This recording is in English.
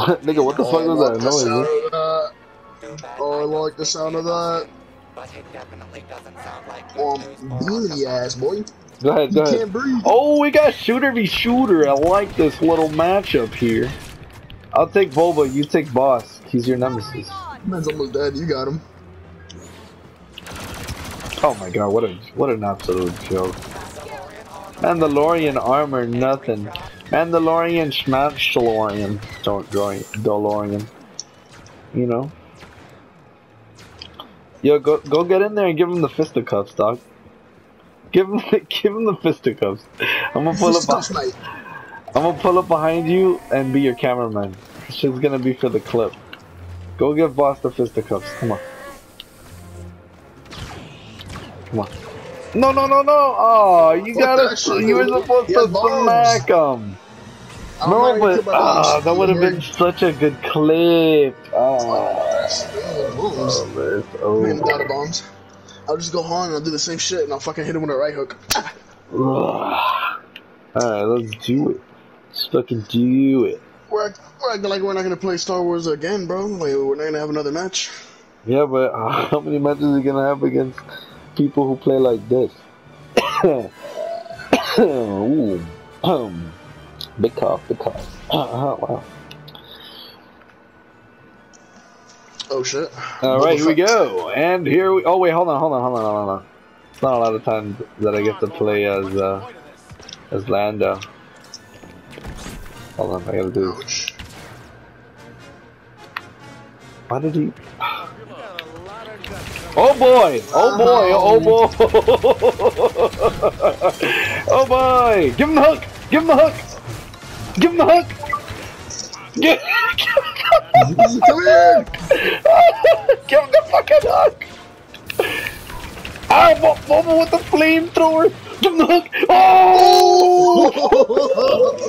Nigga, what the fuck Oh, I was that noise? that. Oh, I like the sound of that. Um, beanie ass boy. Go ahead, go ahead. can't breathe. Oh, we got shooter v shooter. I like this little matchup here. I'll take Boba, you take Bossk. He's your nemesis. Man's almost dead. You got him. Oh my god, what a what an absolute joke. Mandalorian armor, nothing. Mandalorian Schmatchalorian. Don't join DeLorean. You know? Yo, go go get in there and give him the fisticuffs, doc. Give him give him the fisticuffs. I'm gonna pull up Stuff. I'm gonna pull up behind you and be your cameraman. This shit's gonna be for the clip. Go give Bossk the fisticuffs. Come on. Come on. No, no, no, no! Oh, you gotta, you were supposed to smack him. No, but ah, that would have been such a good clip. Ah, Oh, oh, man, it's Man, without a bombs. I'll just go hard and I'll do the same shit and I'll fucking hit him with a right hook. Alright, let's do it. Let's fucking do it. We're, act- we're acting like we're not gonna play Star Wars again, bro. Like we're not gonna have another match. Yeah, but uh, how many matches are you gonna have against people who play like this? Ooh. Um, big cough, big cough. Uh, wow. Oh shit. All right, here we go. And here we. Oh wait, hold on, hold on, hold on, hold on. It's not a lot of times that I get to play as uh, as Lando. Hold on, I gotta do this. Ouch. Why did he? Oh boy! Oh boy! Oh boy! oh boy! Give him the hook! Give him the hook! Give him the hook! Give, Come here! give him the fucking hook! Ah, Bo- Boba with the flamethrower! Give him the hook! Oh!